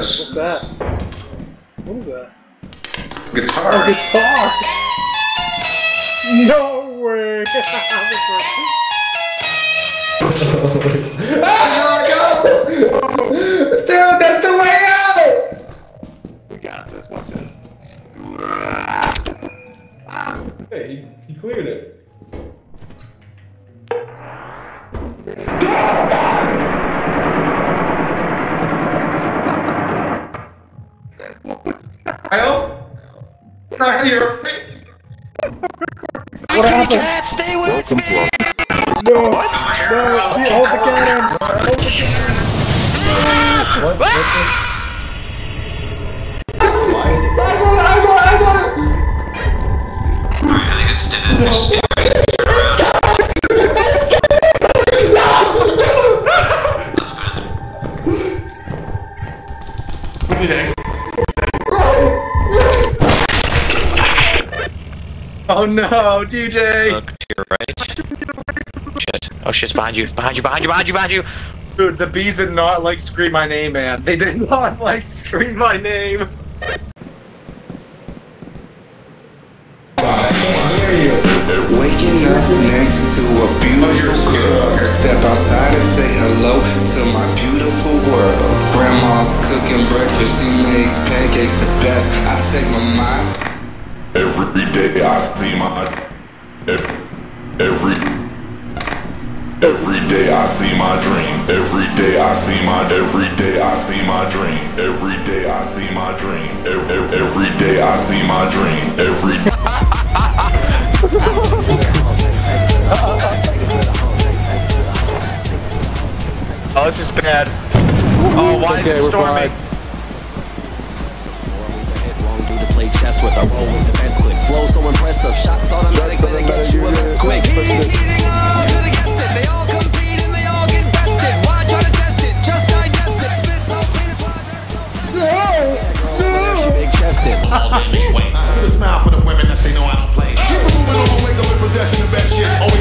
this? What's that? What is that? Guitar. Oh, guitar! No way! Dude, that's the way out! We got this. Watch this. Hey, he, he cleared it. Not here. What happened? Cat, stay with me! No! No! See, hold the cannon! Hold the cannon! What? What just... Eyes on it! Eyes on it! Eyes Oh no, DJ! Look to your right. Shit. Oh shit's behind you. Behind you, behind you, behind you, behind you! Dude, the bees did not like scream my name, man. They did not like scream my name. Waking up next to a beautiful girl. Step outside and say hello to my beautiful world. Grandma's cooking breakfast, she makes pancakes the best. I check my mind. Every day I see my ev- every every day I see my dream. Every day I see my every day I see my dream. Every day I see my dream. Every, every day I see my dream. Every Oh, this is bad. Oh, why is it storming? Won't do to play with a roll with the best click. Flow so impressive, shots automatic, better get you a less quick. He's heating up, could've guessed it. They all compete and they all get bested. Why try to test it? Just digest it. Spit so clean, fly dress so No! She big chested. Give a smile for the women that they know I don't play. Keep it moving on, wake up in possession of best shit.